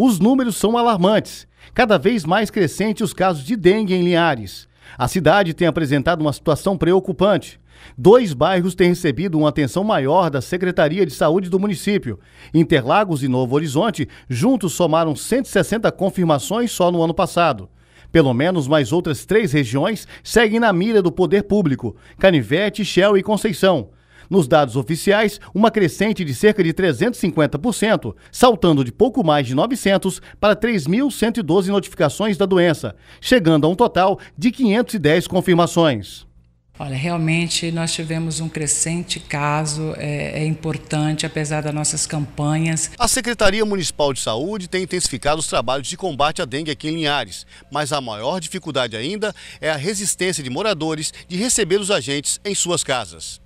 Os números são alarmantes. Cada vez mais crescentes os casos de dengue em Linhares. A cidade tem apresentado uma situação preocupante. Dois bairros têm recebido uma atenção maior da Secretaria de Saúde do município. Interlagos e Novo Horizonte juntos somaram 160 confirmações só no ano passado. Pelo menos mais outras três regiões seguem na mira do poder público: Canivete, Shell e Conceição. Nos dados oficiais, uma crescente de cerca de 350%, saltando de pouco mais de 900 para 3.112 notificações da doença, chegando a um total de 510 confirmações. Olha, realmente nós tivemos um crescente caso, é, é, importante, apesar das nossas campanhas. A Secretaria Municipal de Saúde tem intensificado os trabalhos de combate à dengue aqui em Linhares, mas a maior dificuldade ainda é a resistência de moradores de receber os agentes em suas casas.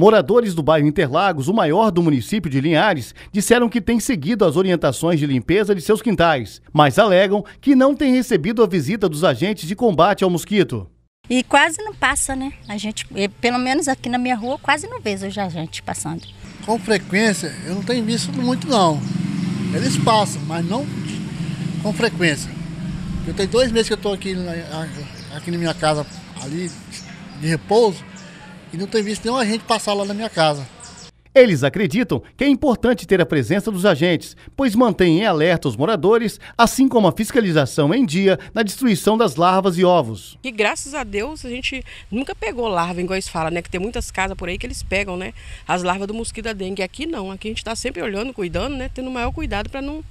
Moradores do bairro Interlagos, o maior do município de Linhares, disseram que têm seguido as orientações de limpeza de seus quintais, mas alegam que não têm recebido a visita dos agentes de combate ao mosquito. E quase não passa, né? A gente, pelo menos aqui na minha rua, quase não vejo a gente passando. Com frequência, eu não tenho visto muito não. Eles passam, mas não com frequência. Eu tenho dois meses que eu estou aqui, aqui na minha casa, ali, de repouso, e não tenho visto nenhum agente passar lá na minha casa. Eles acreditam que é importante ter a presença dos agentes, pois mantêm em alerta os moradores, assim como a fiscalização em dia na destruição das larvas e ovos. E graças a Deus a gente nunca pegou larva, igual eles falam, né? Que tem muitas casas por aí que eles pegam, né? As larvas do mosquito da dengue. Aqui não, aqui a gente está sempre olhando, cuidando, né? Tendo o maior cuidado para não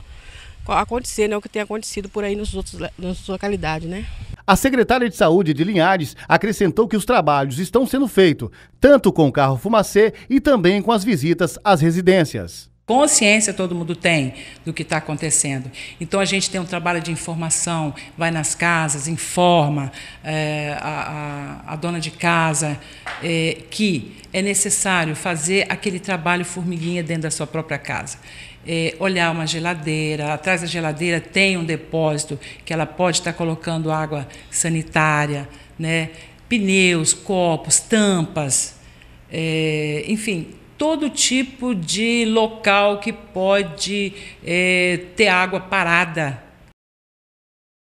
acontecer, né? O que tem acontecido por aí nos outros, nas localidades, né? A secretária de Saúde de Linhares acrescentou que os trabalhos estão sendo feitos, tanto com o carro fumacê e também com as visitas às residências. Consciência todo mundo tem do que está acontecendo. Então a gente tem um trabalho de informação, vai nas casas, informa é, a, a, a, dona de casa é, que é necessário fazer aquele trabalho formiguinha dentro da sua própria casa é, olhar uma geladeira, atrás da geladeira tem um depósito que ela pode estar colocando água sanitária, né? pneus, copos, tampas, é, enfim, todo tipo de local que pode é, ter água parada